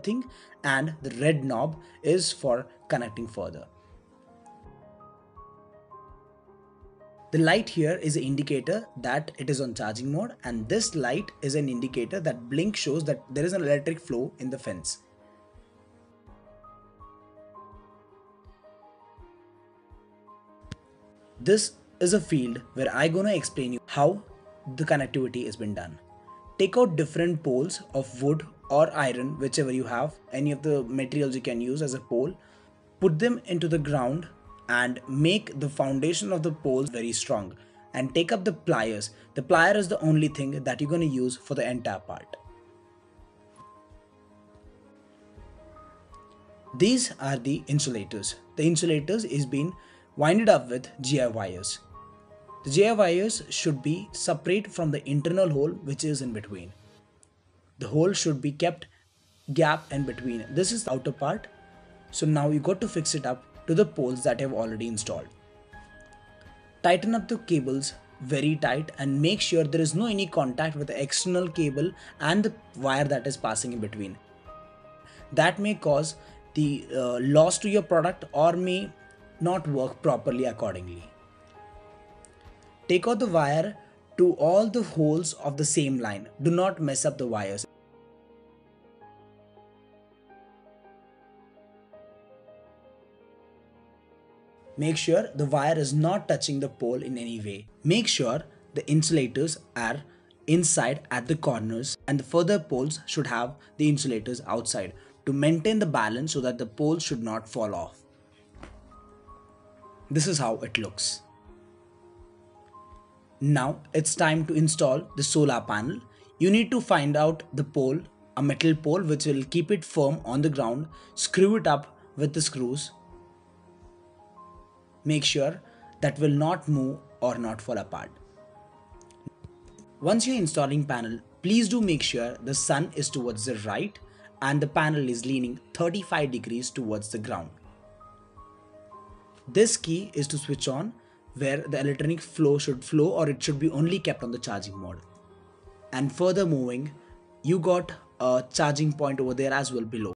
thing and the red knob is for connecting further. The light here is an indicator that it is on charging mode and this light is an indicator that blink shows that there is an electric flow in the fence. This is a field where I gonna explain you how the connectivity has been done. Take out different poles of wood or iron, whichever you have, any of the materials you can use as a pole, put them into the ground and make the foundation of the poles very strong and take up the pliers. The plier is the only thing that you're going to use for the entire part. These are the insulators. The insulators is being winded up with GI wires. The GI wires should be separate from the internal hole which is in between. The hole should be kept gap in between. This is the outer part. So now you got to fix it up to the poles that have already installed. Tighten up the cables very tight and make sure there is no any contact with the external cable and the wire that is passing in between. That may cause the uh, loss to your product or may not work properly accordingly. Take out the wire to all the holes of the same line. Do not mess up the wires. Make sure the wire is not touching the pole in any way. Make sure the insulators are inside at the corners and the further poles should have the insulators outside to maintain the balance so that the poles should not fall off. This is how it looks. Now it's time to install the solar panel. You need to find out the pole, a metal pole which will keep it firm on the ground, screw it up with the screws make sure that will not move or not fall apart. Once you're installing panel, please do make sure the sun is towards the right and the panel is leaning 35 degrees towards the ground. This key is to switch on where the electronic flow should flow or it should be only kept on the charging mode. And further moving, you got a charging point over there as well below.